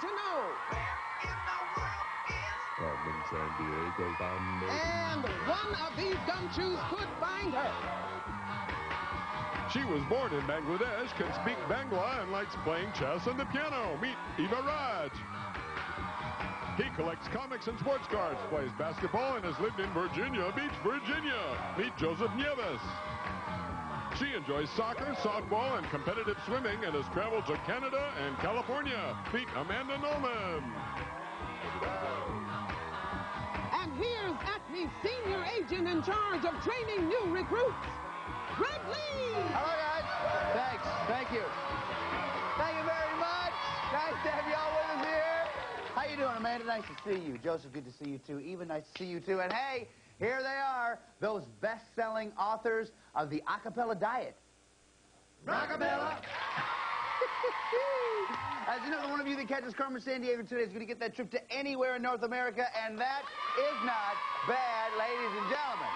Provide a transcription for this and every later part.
to know. Carmen San Diego Bamba. And one of these gumshoes could find her. She was born in Bangladesh, can speak Bangla, and likes playing chess and the piano. Meet Eva Raj. He collects comics and sports cards, plays basketball, and has lived in Virginia Beach, Virginia. Meet Joseph Nieves. She enjoys soccer, softball, and competitive swimming and has traveled to Canada and California. Meet Amanda Nolman. And here's Acme's senior agent in charge of training new recruits, Greg Lee. Hello, guys. Thanks. Thank you. Thank you very much. Nice to have y'all with us here. How you doing, Amanda? Nice to see you. Joseph, good to see you, too. Eva nice to see you, too. And hey, here they are, those best-selling authors of the acapella diet. Rockapella. As you know, the one of you that catches Carmen Sandiego today is going to get that trip to anywhere in North America, and that is not bad, ladies and gentlemen.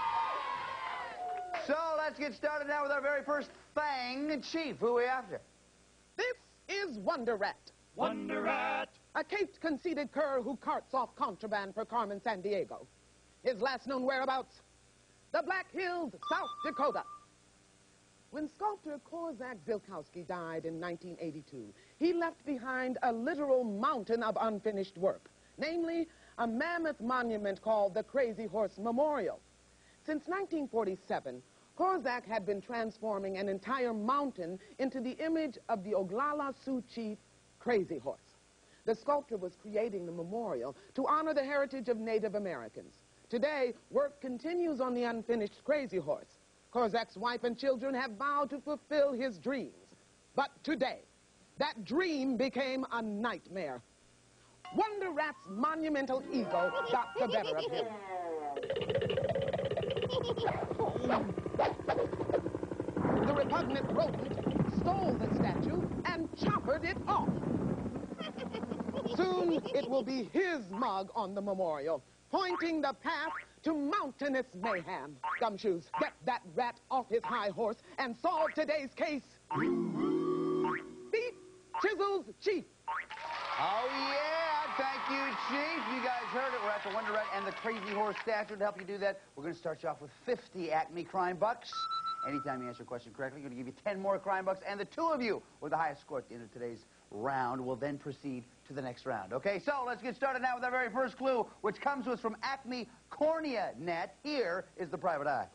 So let's get started now with our very first thing. Chief, who are we after? This is Wonder Rat. Wonder Rat. A caped, conceited cur who carts off contraband for Carmen Sandiego. His last known whereabouts? The Black Hills, South Dakota. When sculptor Korczak Ziolkowski died in 1982, he left behind a literal mountain of unfinished work, namely a mammoth monument called the Crazy Horse Memorial. Since 1947, Korczak had been transforming an entire mountain into the image of the Oglala Sioux chief, Crazy Horse. The sculptor was creating the memorial to honor the heritage of Native Americans. Today, work continues on the unfinished Crazy Horse. Korczak's wife and children have vowed to fulfill his dreams. But today, that dream became a nightmare. Wonder Rat's monumental ego got the better of him. The repugnant rodent stole the statue and choppered it off. Soon it will be his mug on the memorial, pointing the path to mountainous mayhem. Gumshoes, get that rat off his high horse and solve today's case. Thief Chisels Chief. Oh, yeah. Thank you, Chief. You guys heard it. We're at the Wonder Rat and the Crazy Horse statue. To help you do that, we're going to start you off with 50 Acme Crime Bucks. Anytime you answer a question correctly, we're going to give you 10 more Crime Bucks. And the two of you with the highest score at the end of today's round We'll then proceed to the next round. Okay, so let's get started now with our very first clue, which comes to us from Acme Cornea Net. Here is the private eye.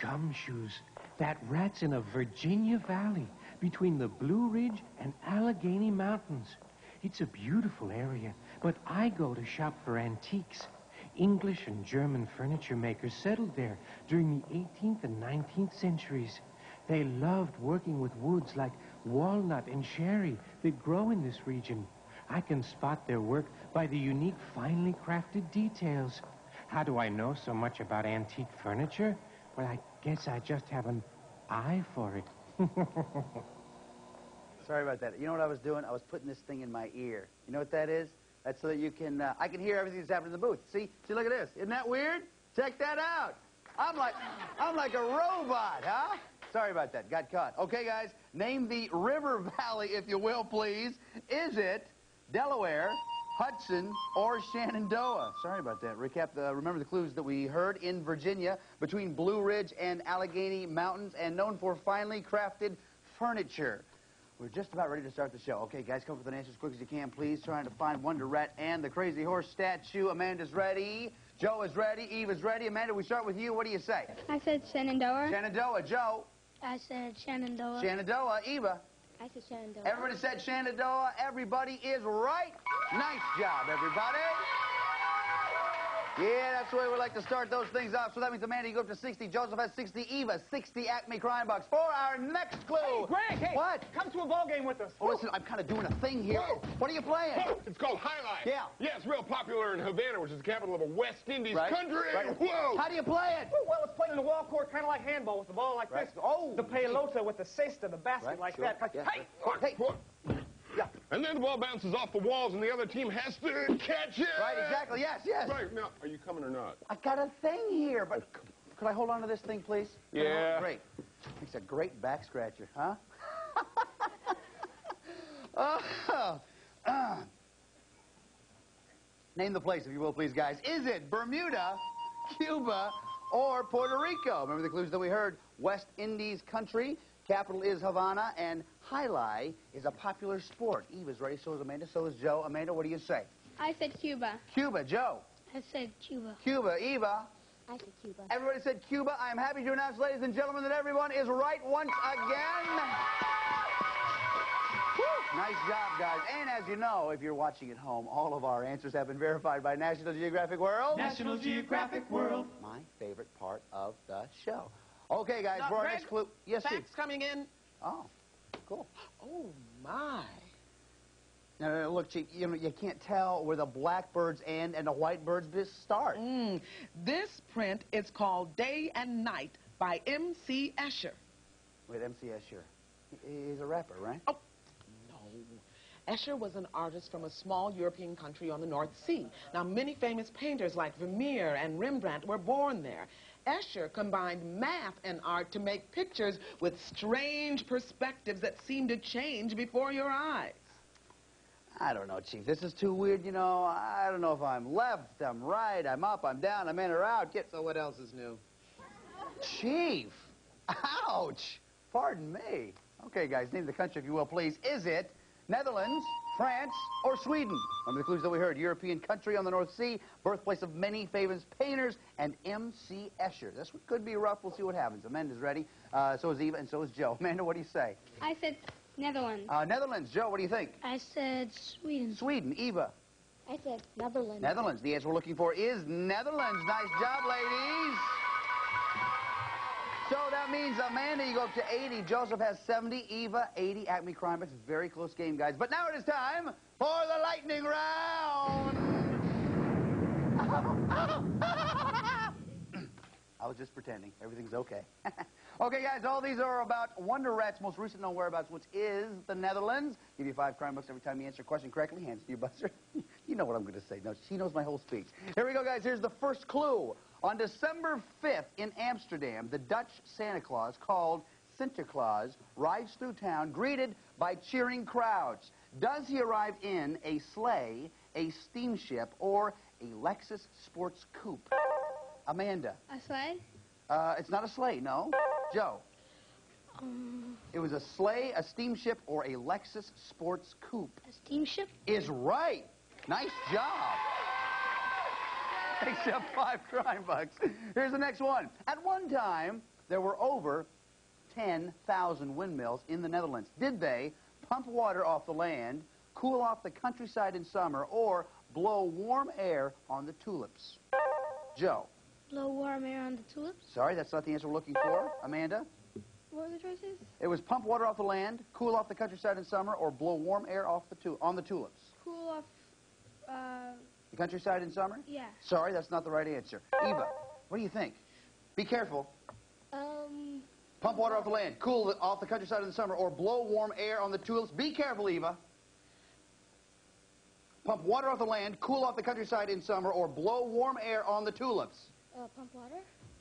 Gumshoes. That rat's in a Virginia valley between the Blue Ridge and Allegheny Mountains. It's a beautiful area, but I go to shop for antiques. English and German furniture makers settled there during the 18th and 19th centuries. They loved working with woods like walnut and sherry that grow in this region. I can spot their work by the unique, finely crafted details. How do I know so much about antique furniture? Well, I guess I just have an eye for it. Sorry about that. You know what I was doing? I was putting this thing in my ear. You know what that is? That's so that you can, uh, I can hear everything that's happening in the booth. See? See, look at this. Isn't that weird? Check that out. I'm like, I'm like a robot, huh? Sorry about that. Got caught. Okay, guys, name the river valley, if you will, please. Is it Delaware, Hudson, or Shenandoah? Sorry about that. Recap the, remember the clues that we heard in Virginia between Blue Ridge and Allegheny Mountains and known for finely crafted furniture. We're just about ready to start the show. Okay, guys, come up with an answer as quick as you can, please. Trying to find Wonder Rat and the Crazy Horse statue. Amanda's ready. Joe is ready. Eve is ready. Amanda, we start with you. What do you say? I said Shenandoah. Shenandoah. Joe. I said Shenandoah. Shenandoah. Eva. I said Shenandoah. Everybody said Shenandoah. Everybody is right. Nice job, everybody. Yeah, that's the way we like to start those things off. So that means Amanda, you go up to 60. Joseph has 60. Eva, 60 Acme Crime Bucks. For our next clue. Hey, Greg, hey. What? Come to a ball game with us. Oh, listen, I'm kind of doing a thing here. Whoa. What are you playing? Whoa, it's called Jai alai. Yeah. Yeah, it's real popular in Havana, which is the capital of a West Indies Right. country. Right. Whoa. How do you play it? Well, it's played in the wall court, kind of like handball, with the ball like Right. this. Oh. The pelota with the cesta, the basket Right, like sure. that. Yeah. Hey, Hey. And then the ball bounces off the walls, and the other team has to catch it. Right, exactly. Yes, yes. Right. Now, are you coming or not? I got a thing here, but could I hold on to this thing, please? Yeah. Great. Makes a great back scratcher, huh? oh, uh, Name the place, if you will, please, guys. Is it Bermuda, Cuba, or Puerto Rico? Remember the clues that we heard? West Indies country, capital is Havana, and Jai is a popular sport. Eve is ready, so is Amanda, so is Joe. Amanda, what do you say? I said Cuba. Cuba, Joe. I said Cuba. Cuba, Eva. I said Cuba. Everybody said Cuba. I am happy to announce, ladies and gentlemen, that everyone is right once again. Nice job, guys. And as you know, if you're watching at home, all of our answers have been verified by National Geographic World. National Geographic World. My favorite part of the show. Okay, guys, Now, for our Greg, next clue. Yes, Steve. Facts coming in. Oh, cool. Oh, my. No, no, no, look, Chief, you, know, you can't tell where the blackbirds end and the whitebirds start. Mm. This print is called Day and Night by M.C. Escher. Wait, MC Escher. He's a rapper, right? Oh, no. Escher was an artist from a small European country on the North Sea. Now, many famous painters like Vermeer and Rembrandt were born there. Escher combined math and art to make pictures with strange perspectives that seem to change before your eyes. I don't know, Chief. This is too weird, you know. I don't know if I'm left, I'm right, I'm up, I'm down, I'm in or out. Get So what else is new? Chief. Ouch. Pardon me. Okay, guys, name the country if you will, please. Is it Netherlands, France, or Sweden? Remember the clues that we heard. European country on the North Sea, birthplace of many famous painters, and M.C. Escher. This one could be rough. We'll see what happens. Amanda's ready. Uh, so is Eva, and so is Joe. Amanda, what do you say? I said Netherlands. Uh, Netherlands. Joe, what do you think? I said Sweden. Sweden. Eva. I said Netherlands. Netherlands. The answer we're looking for is Netherlands. Nice job, ladies. That means Amanda, you go up to 80. Joseph has 70. Eva, 80. Acme Crime Bucks. Very close game, guys. But now it is time for the lightning round. I was just pretending. Everything's okay. okay, guys, all these are about Wonder Rat's most recent known whereabouts, which is the Netherlands. Give you five crime bucks every time you answer a question correctly. Hands to you, Buster. know what I'm going to say. No, she knows my whole speech. Here we go, guys. Here's the first clue. On December 5th in Amsterdam, the Dutch Santa Claus, called Sinterklaas, rides through town greeted by cheering crowds. Does he arrive in a sleigh, a steamship, or a Lexus sports coupe? Amanda. A sleigh? Uh, it's not a sleigh, no. Joe. Um, It was a sleigh, a steamship, or a Lexus sports coupe. a steamship? Is right. Nice job. Except five crime bucks. Here's the next one. At one time, there were over 10,000 windmills in the Netherlands. Did they pump water off the land, cool off the countryside in summer, or blow warm air on the tulips? Joe. Blow warm air on the tulips? Sorry, that's not the answer we're looking for. Amanda? What were the choices? It was pump water off the land, cool off the countryside in summer, or blow warm air off the tu- on the tulips. Cool off, uh, The countryside in summer? yeah. Sorry, that's not the right answer. Eva, what do you think? Be careful. Um, Pump water off the land, cool off the countryside in the summer, or blow warm air on the tulips. Be careful, Eva. Pump water off the land, cool off the countryside in summer, or blow warm air on the tulips. uh, pump water?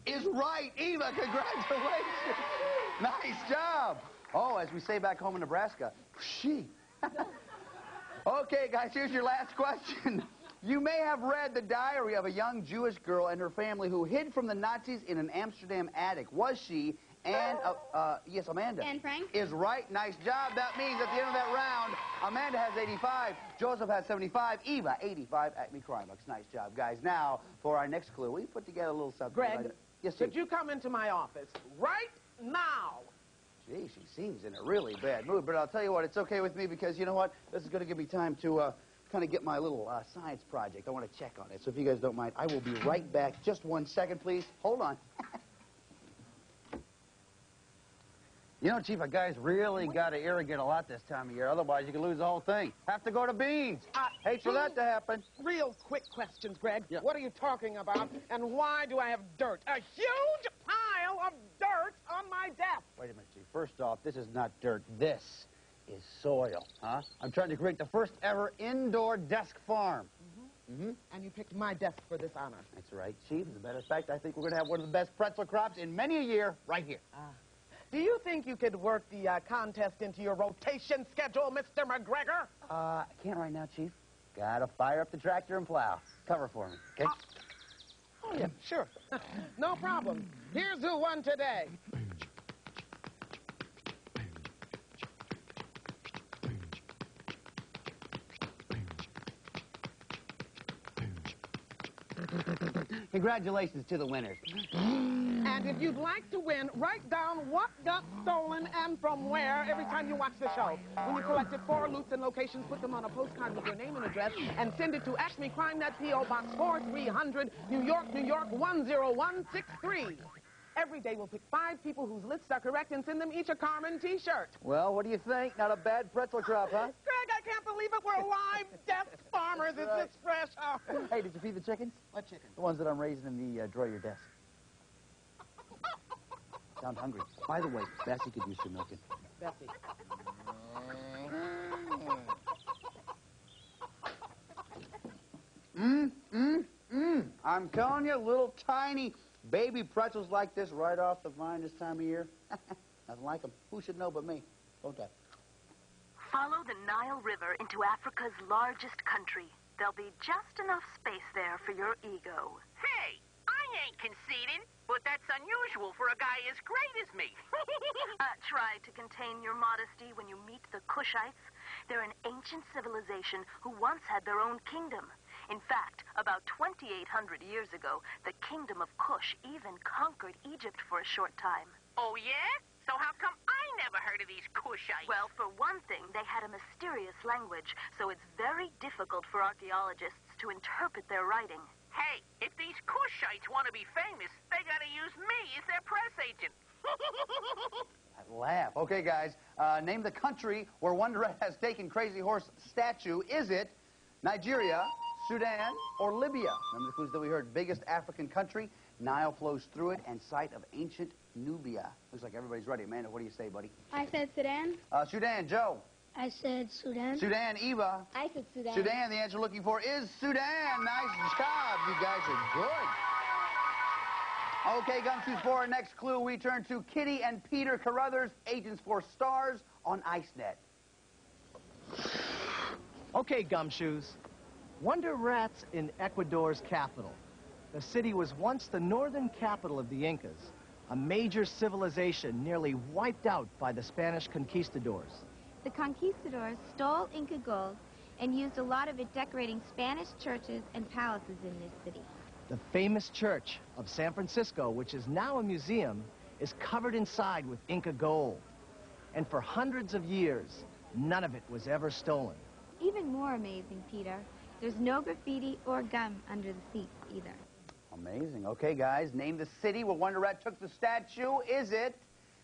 Is right, Eva. Congratulations. nice job. Oh, as we say back home in Nebraska, she. Okay, guys, here's your last question. You may have read the diary of a young Jewish girl and her family who hid from the Nazis in an Amsterdam attic. Was she Anne, uh, uh, yes, Amanda. Anne Frank? Is right. Nice job. That means at the end of that round, Amanda has 85, Joseph has 75, Eva 85. Acme Crime Bucks. Nice job, guys. Now, for our next clue, we put together a little something. Greg, Yes, could Steve. you come into my office right now? Gee, she seems in a really bad mood. But I'll tell you what, it's okay with me because you know what? This is going to give me time to uh, kind of get my little uh, science project. I want to check on it. So if you guys don't mind, I will be right back. Just one second, please. Hold on. you know, Chief, a guy's really got to irrigate a lot this time of year. Otherwise, you can lose the whole thing. Have to go to beans. Uh, Hate for that to happen. Real quick questions, Greg. Yeah. What are you talking about, and why do I have dirt? A huge pile of dirt on my desk. Wait a minute, Chief. First off, this is not dirt. This is soil, huh? I'm trying to create the first ever indoor desk farm. Mm-hmm. And you picked my desk for this honor. That's right, Chief. As a matter of fact, I think we're going to have one of the best pretzel crops in many a year right here. Do you think you could work the uh, contest into your rotation schedule, Mr. McGregor? Uh, I can't right now, Chief. Gotta fire up the tractor and plow. Cover for me, okay? Oh, yeah, sure. no problem. Here's who won today. Congratulations to the winners. And if you'd like to win, write down what got stolen and from where every time you watch the show. When you collected four loots and locations, put them on a postcard with your name and address and send it to Acme Crime Net P.O. Box 4300, New York, New York 10163. Every day we'll pick five people whose lists are correct and send them each a Carmen t-shirt. Well, what do you think? Not a bad pretzel crop, huh? Greg, I can't believe it. We're live deaf farmers. Is this fresh? Oh. Hey, did you feed the chickens? What chicken? The ones that I'm raising in the uh, drawer of your desk. Sound hungry. By the way, Bessie could use some milking. Bessie. Mmm, mmm, mmm. I'm telling you, little tiny baby pretzels like this right off the vine this time of year. Nothing like them. Who should know but me? Don't I? Follow the Nile River into Africa's largest country. There'll be just enough space there for your ego. Hey, I ain't conceited, but that's unusual for a guy as great as me. Uh, try to contain your modesty when you meet the Kushites. They're an ancient civilization who once had their own kingdom. In fact, about 2,800 years ago, the kingdom of Kush even conquered Egypt for a short time. oh, yeah? So how come I never heard of these Kushites? Well, for one thing, they had a mysterious language, so it's very difficult for archaeologists to interpret their writing. Hey, if these Kushites want to be famous, they gotta use me as their press agent. That laugh. Okay, guys, uh, name the country where Wonder Rat has taken Crazy Horse statue. Is it Nigeria, Sudan, or Libya? Remember the clues that we heard. Biggest African country. Nile flows through it, and site of ancient Nubia. Looks like everybody's ready. Amanda, what do you say, buddy? I said Sudan. Uh, Sudan, Joe. I said Sudan. Sudan, Eva. I said Sudan. Sudan, the answer looking for is Sudan. Nice job. You guys are good. Okay, Gumshoes, for our next clue, we turn to Kitty and Peter Carruthers, agents for stars on IceNet. Okay, gumshoes. Wonder Rats in Ecuador's capital. The city was once the northern capital of the Incas, a major civilization nearly wiped out by the Spanish conquistadors. The conquistadors stole Inca gold and used a lot of it decorating Spanish churches and palaces in this city. The famous church of San Francisco, which is now a museum, is covered inside with Inca gold. And for hundreds of years, none of it was ever stolen. Even more amazing, Peter, there's no graffiti or gum under the seats either. Amazing. Okay, guys, name the city where Wonder Rat took the statue. Is it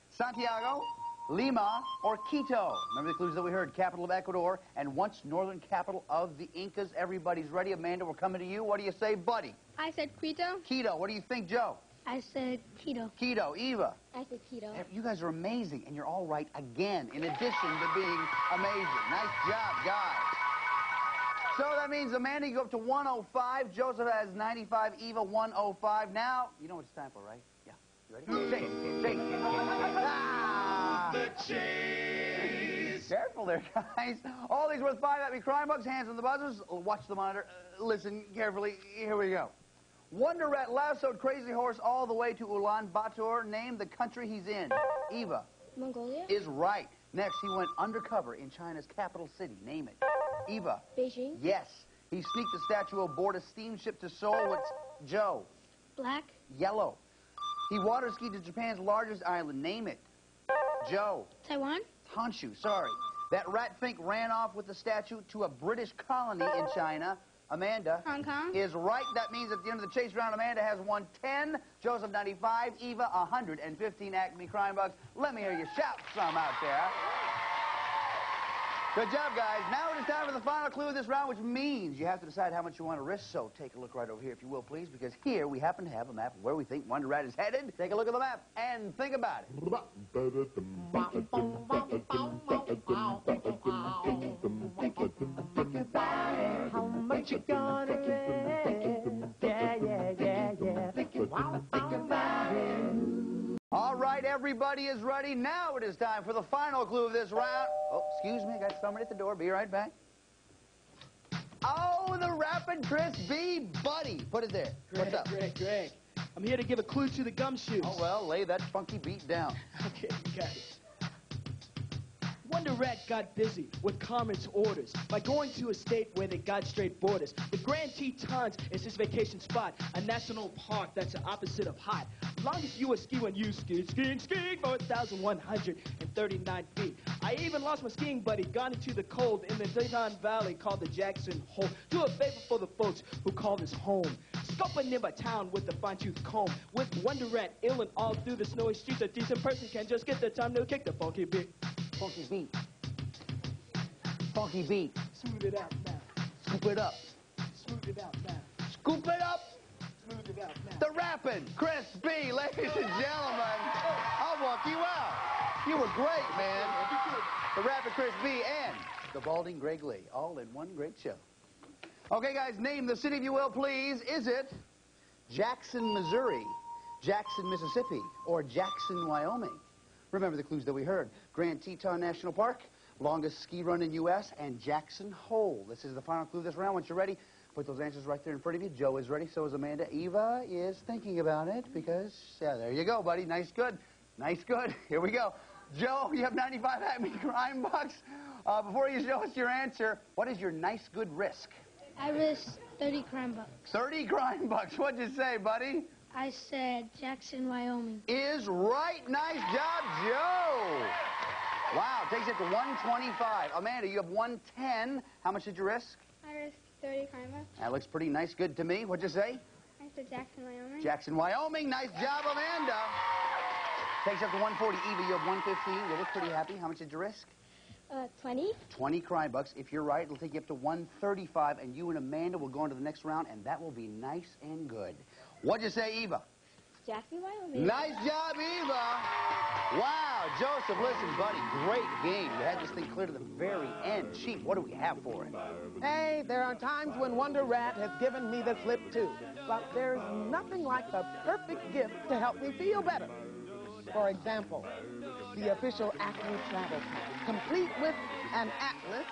Santiago, Lima, or Quito? Remember the clues that we heard. Capital of Ecuador and once northern capital of the Incas. Everybody's ready. Amanda, we're coming to you. What do you say, buddy? I said Quito. Quito. What do you think, Joe? I said Quito. Quito. Eva. I said Quito. You guys are amazing, and you're all right again, in addition to being amazing. Nice job, guys. So that means Amanda, you go up to 105. Joseph has 95. Eva, 105. Now, you know what it's time for, right? Yeah. You ready? Shake it. Shake it. Ah! The chase careful there, guys. All these worth five Happy Crime Bucks. Hands on the buzzers. Watch the monitor. Uh, listen carefully. Here we go. Wonder Rat lassoed Crazy Horse all the way to Ulaanbaatar. Name the country he's in. Eva Mongolia. is right. Next, he went undercover in China's capital city. Name it. Eva. Beijing. Yes. He sneaked the statue aboard a steamship to Seoul. What's Joe? Black. Yellow. He water skied to Japan's largest island. Name it. Joe. Taiwan. Honshu, sorry. That rat Fink ran off with the statue to a British colony in China. Amanda Hong Kong. is right. That means at the end of the chase round, Amanda has won 10, Joseph 95, Eva 115 Acme Crime Bucks. Let me hear you shout some out there. Good job, guys. Now it is time for the final clue of this round, which means you have to decide how much you want to risk. So take a look right over here, if you will, please, because here we happen to have a map of where we think Wonder Rat is headed. Take a look at the map and think about it. How much you gonna bet? Right, everybody is ready. Now it is time for the final clue of this round. Oh, excuse me, I got somebody at the door. Be right back. Oh, the Rapid Chris B, buddy. Put it there. What's up? Greg, Greg. I'm here to give a clue to the gumshoes. Oh, well, lay that funky beat down. Okay, you got it. Wonder Rat got busy with Carmen's orders by going to a state where they got straight borders. The Grand Tetons is his vacation spot, a national park that's the opposite of hot. Longest U.S. ski when you skied, skiing, skiing for 1,139 feet. I even lost my skiing buddy, gone into the cold in the Teton Valley called the Jackson Hole. Do a favor for the folks who call this home. Scope a nearby town with a fine-tooth comb. With Wonder Rat illing all through the snowy streets, a decent person can just get the time to kick the funky beat. Funky beat. Funky beat. Smooth it out now. Scoop it up. Smooth it out now. Scoop it up. Smooth it out now. The Rapid Chris B, ladies and gentlemen. I'll walk you out. You were great, man. The Rapid Chris B and the Balding Greg Lee, all in one great show. Okay, guys, name the city, if you will, please. Is it Jackson, Missouri, Jackson, Mississippi, or Jackson, Wyoming? Remember the clues that we heard. Grand Teton National Park, longest ski run in U.S., and Jackson Hole. This is the final clue this round. Once you're ready, put those answers right there in front of you. Joe is ready, so is Amanda. Eva is thinking about it because, yeah, there you go, buddy. Nice, good. Nice, good. Here we go. Joe, you have 95 Acme Crime Bucks. Uh, before you show us your answer, what is your nice, good risk? I risk 30 crime bucks. 30 crime bucks. What'd you say, buddy? I said Jackson, Wyoming. Is right. Nice job, Joe. Wow, takes it to 125. Amanda, you have 110. How much did you risk? I risked 30 crime bucks. That looks pretty nice, good to me. What'd you say? I said Jackson, Wyoming. Jackson, Wyoming. Nice job, Amanda. Takes up to 140. Eva, you have 115. You look pretty happy. How much did you risk? Uh, 20. 20 crime bucks. If you're right, it'll take you up to 135, and you and Amanda will go on to the next round, and that will be nice and good. What'd you say, Eva? Jackson, Wyoming. Nice job, Eva. Wow, Joseph, listen, buddy, great game. You had this thing clear to the very end. Chief, what do we have for it? Hey, there are times when Wonder Rat has given me the slip too. But there's nothing like the perfect gift to help me feel better. For example, the official Acme travel pack, complete with an atlas,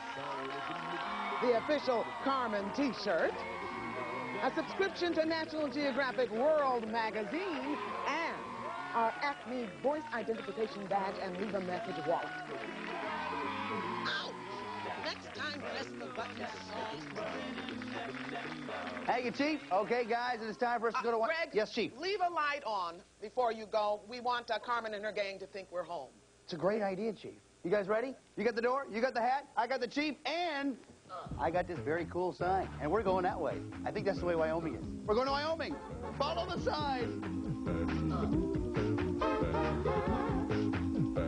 the official Carmen t-shirt, a subscription to National Geographic World magazine, and our Acme voice identification badge and leave a message wallet. Ouch! Next time, press the button Hey, you, Chief. Okay, guys, it is time for us to go to one. Greg, Yes, Chief. leave a light on before you go. We want uh, Carmen and her gang to think we're home. It's a great idea, Chief. You guys ready? You got the door, you got the hat, I got the Chief, and I got this very cool sign. And we're going that way. I think that's the way Wyoming is. We're going to Wyoming. Follow the sign.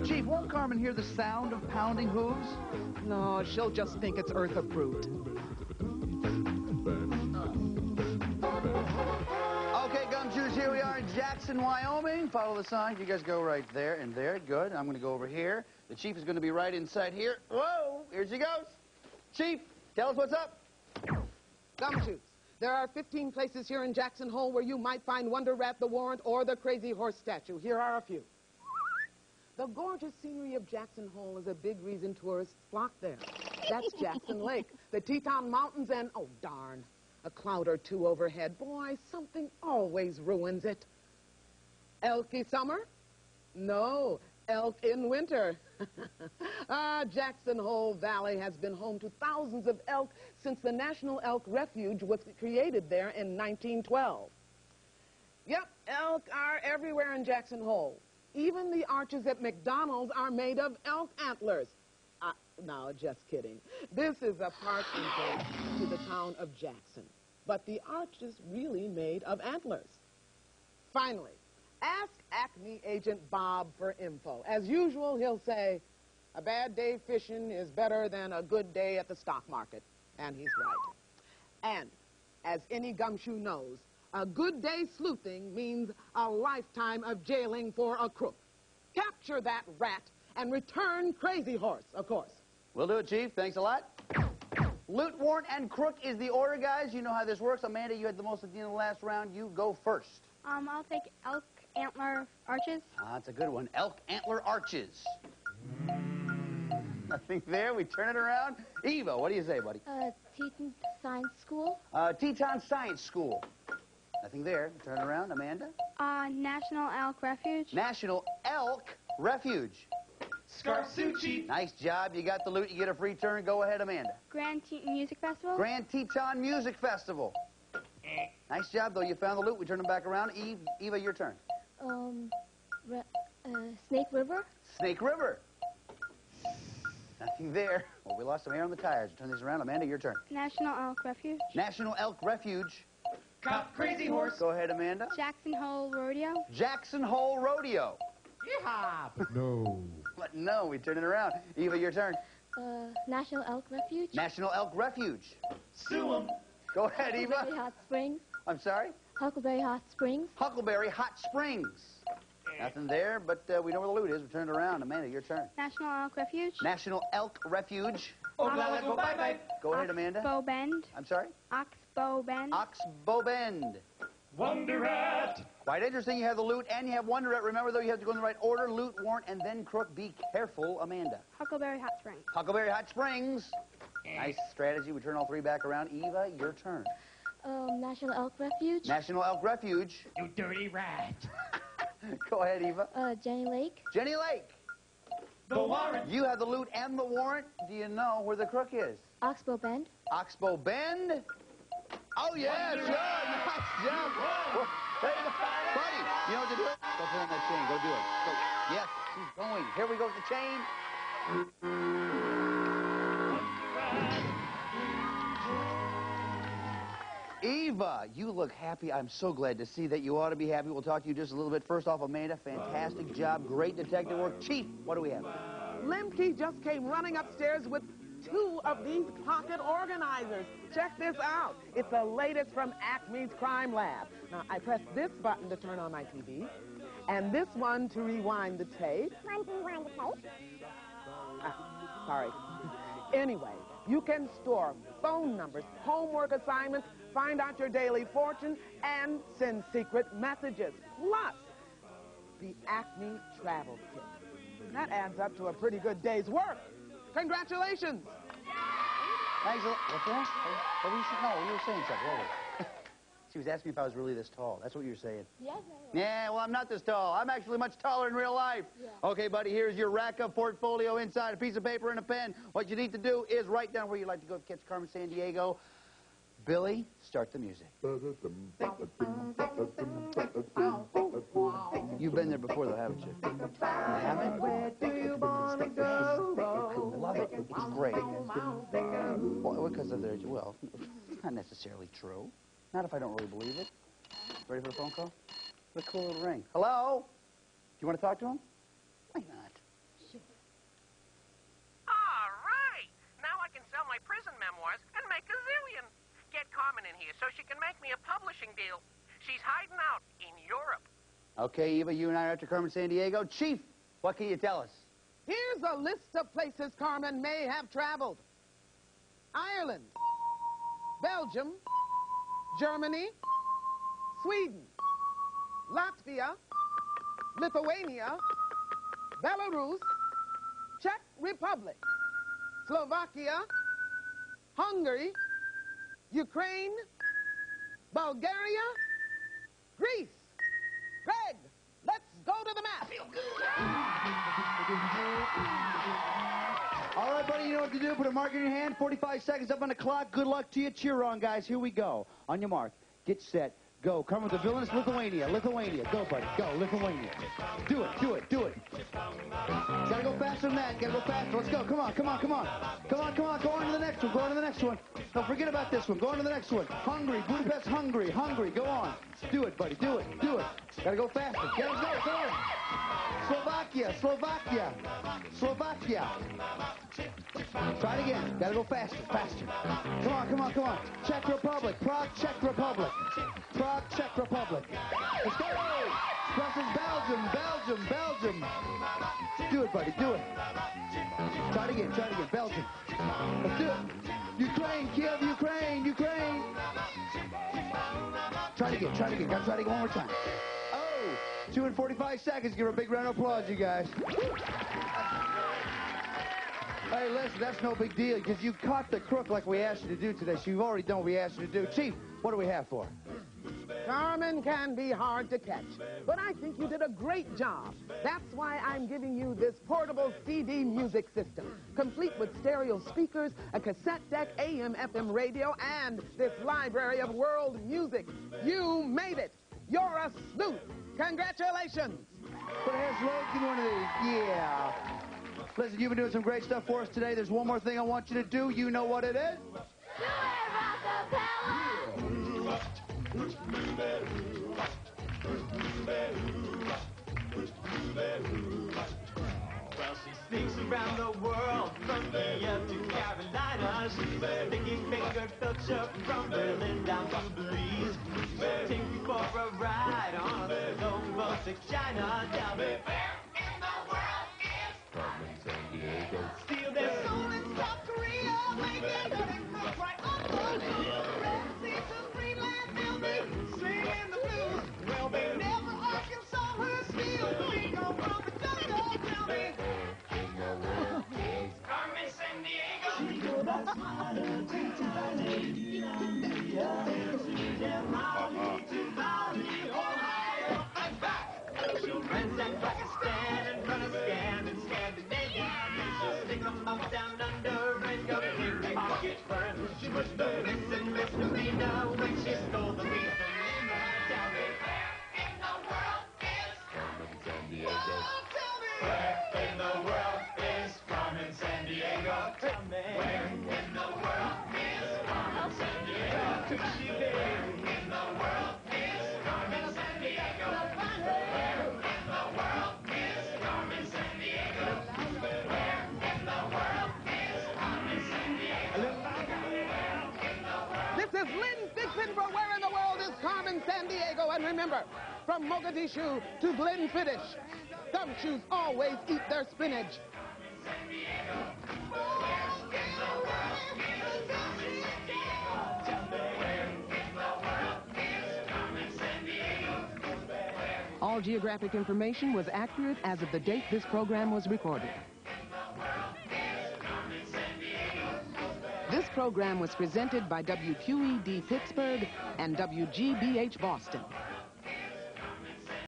Chief, won't Carmen hear the sound of pounding hooves? No, she'll just think it's Eartha Brute. Okay, gumshoes, here we are in Jackson, Wyoming. Follow the sign. You guys go right there and there. Good. I'm going to go over here. The chief is going to be right inside here. Whoa, here she goes. Chief, tell us what's up. Gumshoes. There are 15 places here in Jackson Hole where you might find Wonder Rat the Warrant or the Crazy Horse statue. Here are a few. The gorgeous scenery of Jackson Hole is a big reason tourists flock there. That's Jackson Lake, the Teton Mountains, and, oh, darn, a cloud or two overhead. Boy, something always ruins it. Elky summer? No, elk in winter. ah, Jackson Hole Valley has been home to thousands of elk since the National Elk Refuge was created there in 1912. Yep, elk are everywhere in Jackson Hole. Even the arches at McDonald's are made of elk antlers. Uh, no, just kidding. This is a park entrance to the town of Jackson. But the arch is really made of antlers. Finally, ask Acme agent Bob for info. As usual, he'll say, a bad day fishing is better than a good day at the stock market. And he's right. And, as any gumshoe knows, a good day sleuthing means a lifetime of jailing for a crook. Capture that rat and return Crazy Horse, of course. We'll do it, Chief. Thanks a lot. Loot warrant and crook is the order, guys. You know how this works. Amanda, you had the most at the end of the last round. You go first. Um, I'll take elk antler arches. Ah, that's a good one. Elk antler arches. Nothing there. We turn it around. Eva, what do you say, buddy? Uh, Teton Science School. Uh, Teton Science School. Nothing there. Turn around. Amanda? Uh, National Elk Refuge. National Elk Refuge. Scarsucci. Nice job. You got the loot. You get a free turn. Go ahead, Amanda. Grand Teton Music Festival. Grand Teton Music Festival. Nice job, though. You found the loot. We turn them back around. Eve, Eva, your turn. Um, re- uh, Snake River. Snake River. Nothing there. Well, we lost some air on the tires. Turn these around. Amanda, your turn. National Elk Refuge. National Elk Refuge. Cop Crazy Horse. Go ahead, Amanda. Jackson Hole Rodeo. Jackson Hole Rodeo. Yeehaw. No. But no, we turn it around. Eva, your turn. Uh, National Elk Refuge. National Elk Refuge. Sue 'em. Go ahead, Eva. Huckleberry Hot Springs. I'm sorry? Huckleberry Hot Springs. Huckleberry Hot Springs. Nothing there, but uh, we know where the loot is. We turn it around. Amanda, your turn. National Elk Refuge. National Elk Refuge. Oglala go bye bye. Go ahead, Amanda. Oxbow Bend. I'm sorry? Oxbow Bend. Oxbow Bend. Wonder Rat. Quite interesting. You have the loot and you have Wonder Rat. Remember, though, you have to go in the right order. Loot, warrant, and then crook. Be careful, Amanda. Huckleberry Hot Springs. Huckleberry Hot Springs. Nice strategy. We turn all three back around. Eva, your turn. Um, National Elk Refuge. National Elk Refuge. You dirty rat. Go ahead, Eva. Uh, Jenny Lake. Jenny Lake. The warrant. You have the loot and the warrant. Do you know where the crook is? Oxbow Bend. Oxbow Bend. Oh, yeah, chain. Eva, you look happy. I'm so glad to see that. You ought to be happy. We'll talk to you just a little bit. First off, Amanda, fantastic job. Great detective work. Chief, what do we have? Lemke just came running upstairs with two of these pocket organizers. Check this out. It's the latest from Acme's Crime Lab. Now, I press this button to turn on my TV, and this one to rewind the tape. One to rewind the tape. Ah, sorry. Anyway, you can store phone numbers, homework assignments, find out your daily fortune, and send secret messages. Plus, the Acme travel kit. That adds up to a pretty good day's work. Congratulations! Thanks a lot. What's that? What were you saying? No, you were saying something. She was asking me if I was really this tall. That's what you were saying. Yes, Yeah, well, I'm not this tall. I'm actually much taller in real life. Okay, buddy, here's your rack of portfolio inside a piece of paper and a pen. What you need to do is write down where you'd like to go catch Carmen Sandiego. Billy, start the music. You've been there before, though, haven't you? You haven't? Where do you want to go? I love it. It's great. Well, because of their, well, not necessarily true. Not if I don't really believe it. Ready for a phone call? What a cool little ring. Hello? Do you want to talk to him? Why not? All right. Now I can sell my prison memoirs and make a zillion. Get Carmen in here so she can make me a publishing deal. She's hiding out in Europe. Okay, Eva, you and I are after Carmen Sandiego. Chief, what can you tell us? Here's a list of places Carmen may have traveled. Ireland, Belgium, Germany, Sweden, Latvia, Lithuania, Belarus, Czech Republic, Slovakia, Hungary, Ukraine, Bulgaria, Greece. Greg, let's go to the map. You know what to do. Put a mark in your hand. 45 seconds up on the clock. Good luck to you. Cheer on, guys. Here we go. On your mark. Get set. Go. Come with the villainous Lithuania. Lithuania. Go, buddy. Go. Lithuania. Do it. Do it. Do it. Than that. Gotta go faster. Let's go. Come on. Come on. Come on. Come on. Come on. Go on to the next one. Go on to the next one. Don't forget about this one. Go on to the next one. Hungary. Budapest. Hungary. Hungary. Go on. Do it, buddy. Do it. Do it. Gotta go faster. Gotta go. Go. Slovakia. Slovakia. Slovakia. Try it again. Gotta go faster, faster. Come on, come on, come on. Czech Republic, Prague, Czech Republic. Prague, Czech Republic. Let's go! Brussels, Belgium, Belgium, Belgium. Do it, buddy, do it. Try it again, try it again. Belgium. Let's do it. Ukraine, Kiev, Ukraine, Ukraine. Try it again, try it again. Gotta try it again one more time. Oh, two and 45 seconds. Give her a big round of applause, you guys. Hey, listen, that's no big deal because you caught the crook like we asked you to do today. So you've already done what we asked you to do. Chief, what do we have for? Carmen can be hard to catch, but I think you did a great job. That's why I'm giving you this portable CD music system, complete with stereo speakers, a cassette deck, AM, FM radio, and this library of world music. You made it. You're a sleuth. Congratulations. Put a hand slow, give me one of these. Yeah. Listen, you've been doing some great stuff for us today. There's one more thing I want you to do. You know what it is? Well, she sneaks around the world from Kiev to Carolina. Finger from Berlin down to Belize. Take for a ride on to China. Tell me where in the jungle. Remember, from Mogadishu to Glenfiddich, gumshoes always eat their spinach. All geographic information was accurate as of the date this program was recorded. This program was presented by WQED Pittsburgh and WGBH Boston.